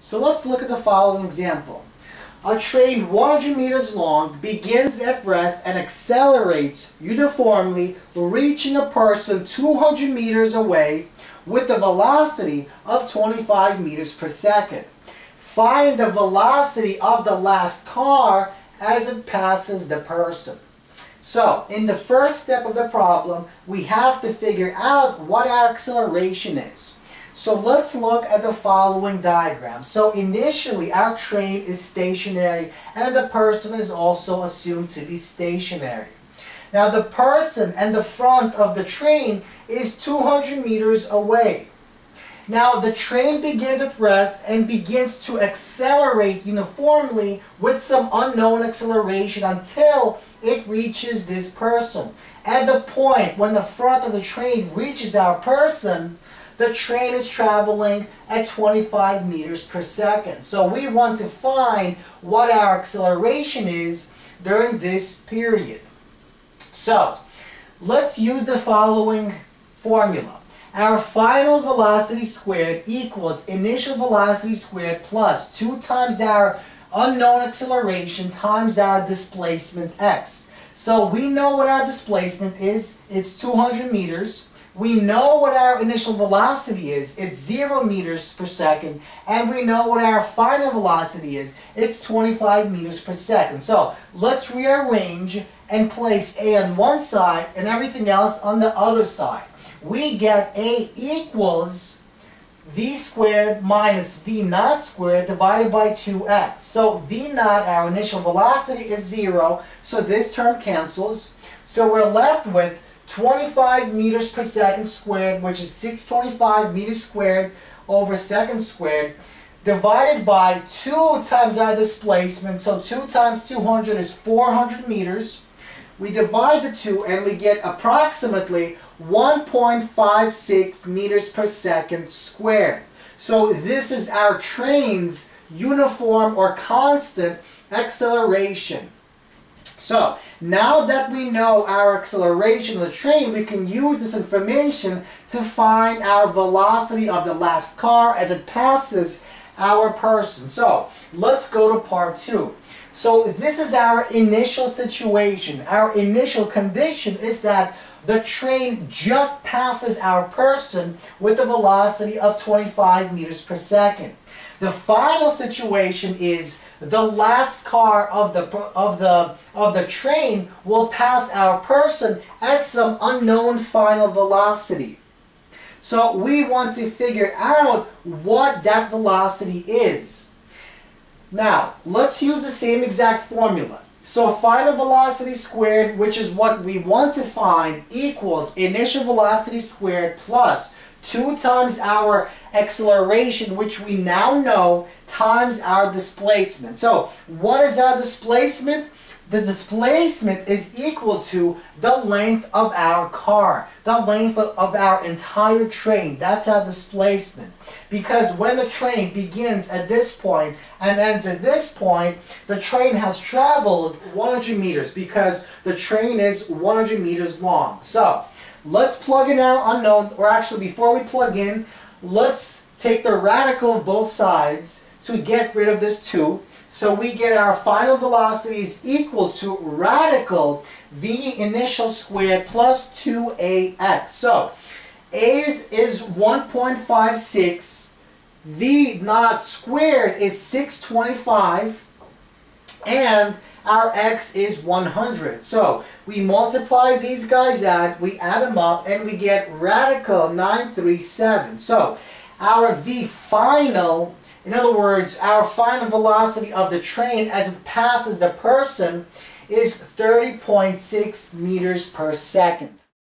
So let's look at the following example. A train 100 meters long begins at rest and accelerates uniformly, reaching a person 200 meters away with a velocity of 25 meters per second. Find the velocity of the last car as it passes the person. So, in the first step of the problem, we have to figure out what our acceleration is. So let's look at the following diagram. So initially our train is stationary and the person is also assumed to be stationary. Now the person and the front of the train is 200 meters away. Now the train begins at rest and begins to accelerate uniformly with some unknown acceleration until it reaches this person. At the point when the front of the train reaches our person, the train is traveling at 25 meters per second. So we want to find what our acceleration is during this period. So let's use the following formula. Our final velocity squared equals initial velocity squared plus 2 times our unknown acceleration times our displacement x. So we know what our displacement is. It's 200 meters. We know what our initial velocity is. It's 0 meters per second. And we know what our final velocity is. It's 25 meters per second. So let's rearrange and place A on one side and everything else on the other side. We get A equals v squared minus v naught squared divided by 2x. So v naught, our initial velocity, is 0. So this term cancels. So we're left with 25 meters per second squared, which is 625 meters squared over second squared, divided by 2 times our displacement. So 2 times 200 is 400 meters. We divide the 2 and we get approximately 1.56 meters per second squared. So this is our train's uniform or constant acceleration. So now that we know our acceleration of the train, we can use this information to find our velocity of the last car as it passes our person. So let's go to part two. So this is our initial situation. Our initial condition is that the train just passes our person with a velocity of 25 meters per second. The final situation is the last car of the of the of the train will pass our person at some unknown final velocity. So we want to figure out what that velocity is. Now, let's use the same exact formula. So final velocity squared, which is what we want to find, equals initial velocity squared plus 2 times our acceleration, which we now know, times our displacement. So what is our displacement? The displacement is equal to the length of our car, the length of our entire train. That's our displacement. Because when the train begins at this point and ends at this point, the train has traveled 100 meters because the train is 100 meters long. So let's plug in our unknown, or actually before we plug in, let's take the radical of both sides to get rid of this 2. So we get our final velocity is equal to radical v initial squared plus 2ax. So a is, is 1.56, v naught squared is 625, and our x is 100. So we multiply these guys out, we add them up, and we get radical 937. So our v final in other words, our final velocity of the train as it passes the person is 30.6 meters per second.